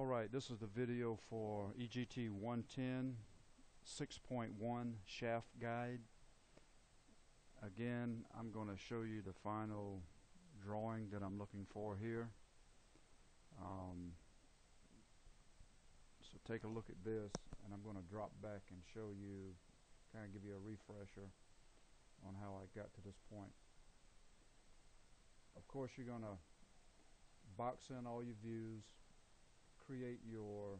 Alright, this is the video for EGT 110 6.1 shaft guide. Again, I'm going to show you the final drawing that I'm looking for here. Um, so take a look at this and I'm going to drop back and show you, kind of give you a refresher on how I got to this point. Of course you're going to box in all your views, create your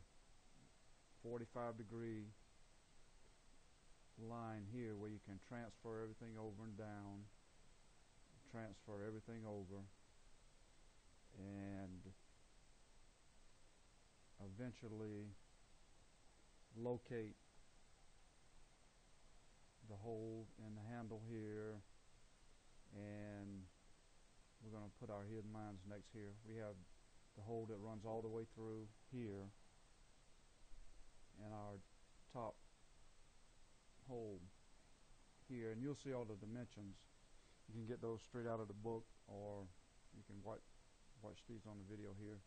45 degree line here where you can transfer everything over and down transfer everything over and eventually locate the hole in the handle here and we're going to put our hidden lines next here. We have the hole that runs all the way through here and our top hole here. And you'll see all the dimensions. You can get those straight out of the book or you can watch watch these on the video here.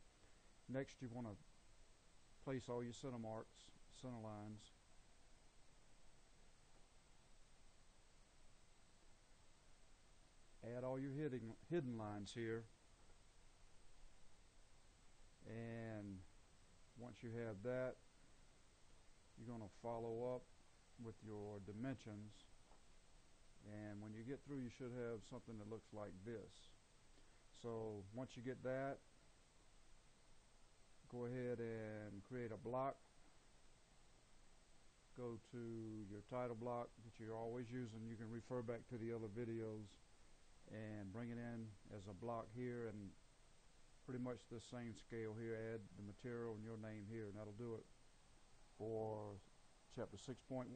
Next you want to place all your center marks center lines. Add all your hidden hidden lines here and once you have that you're going to follow up with your dimensions. And when you get through you should have something that looks like this. So once you get that go ahead and create a block. Go to your title block that you're always using. You can refer back to the other videos and bring it in as a block here and pretty much the same scale here. Add the material and your name here and that'll do it for chapter 6.1